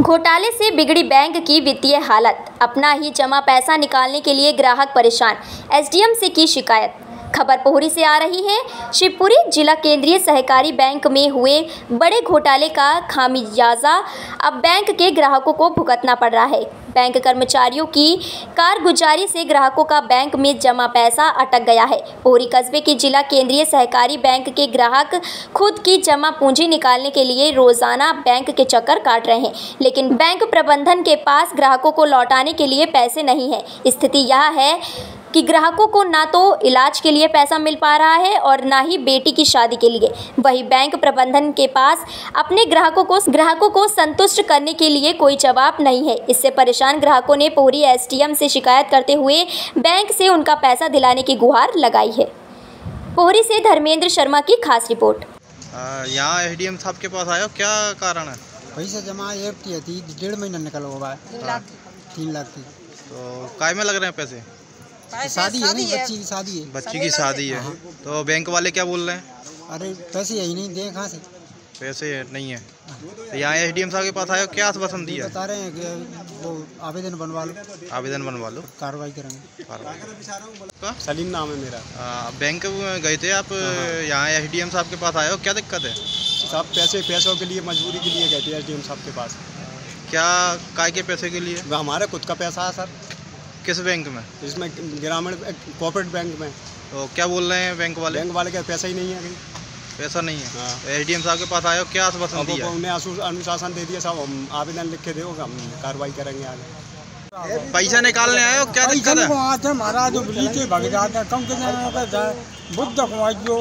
घोटाले से बिगड़ी बैंक की वित्तीय हालत, अपना ही जमा पैसा निकालने के लिए ग्राहक परेशान, एसडीएम से की शिकायत। खबर पोहरी से आ रही है। शिवपुरी जिला केंद्रीय सहकारी बैंक में हुए बड़े घोटाले का खामियाजा अब बैंक के ग्राहकों को भुगतना पड़ रहा है। बैंक कर्मचारियों की कारगुजारी से ग्राहकों का बैंक में जमा पैसा अटक गया है। पोहरी कस्बे के जिला केंद्रीय सहकारी बैंक के ग्राहक खुद की जमा पूंजी निकालने के लिए रोज़ाना बैंक के चक्कर काट रहे हैं। लेकिन बैंक प्रबंधन के पास ग्राहकों को लौटाने के लिए पैसे नहीं है। स्थिति यह है कि ग्राहकों को ना तो इलाज के लिए पैसा मिल पा रहा है और ना ही बेटी की शादी के लिए। वही बैंक प्रबंधन के पास अपने ग्राहकों को ग्राहकों को संतुष्ट करने के लिए कोई जवाब नहीं है। इससे परेशान ग्राहकों ने पोहरी एसडीएम से शिकायत करते हुए बैंक से उनका पैसा दिलाने की गुहार लगाई है। पोहरी से धर्मेंद्र शर्मा की खास रिपोर्ट। यहाँ एसडीएम साहब के पास हो? क्या कारण है? पैसे जमा एक थी डेढ़ महीना निकल हुआ है। तीन लाख की। तो काय में लग रहे हैं पैसे? शादी है नहीं बच्ची की शादी है। बच्ची की शादी है। तो बैंक वाले क्या बोल रहे हैं? अरे पैसे यही नहीं दे कहाँ से? पैसे नहीं है। तो यहाँ एस डी एम साहब के पास आए हो क्या आश्वासन दिया बता रहे हैं कि वो आवेदन बनवा लो। आवेदन बनवा लो। कार्रवाई करेंगे। सलीम नाम है मेरा। आ, बैंक में गए थे आप यहाँ एस डी एम साहब के पास आए हो? क्या दिक्कत है? साहब पैसे पैसों के लिए मजबूरी के लिए गए थे एस डी एम साहब के पास। क्या काय के पैसे के लिए? हमारा खुद का पैसा है सर। किस बैंक में इसमें ग्रामीण कॉर्पोरेट बैंक में तो क्या बोल रहे हैं बैंक वाले बैंक वाले का पैसा ही नहीं है कहीं पैसा नहीं है हाँ। तो एसडीएम साहब के पास आए हो क्या आश्वासन दिया उन्हें अनुशासन दे दिया साहब हम आवेदन लिख के दो हम कार्रवाई करेंगे आगे पैसा निकालने आए हो क्या दिक्कत है आते महाराज नीचे भग जाते हैं कम के बुद्ध खुआइयो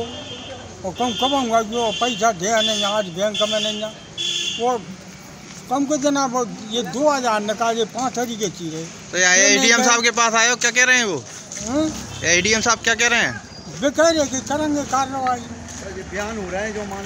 और कम कम खुआइयो पैसा दे नहीं आज बैंक में नहीं वो कम जनाब ये दो हज़ार निकाल ये पाँच हज़ार के चीज़ है तो यार ए डी एम साहब के पास आए हो क्या कह रहे हैं वो? ए डी एम साहब क्या कह रहे हैं? वे कह रहे कि करेंगे कार्रवाई बयान हो रहा है जो मान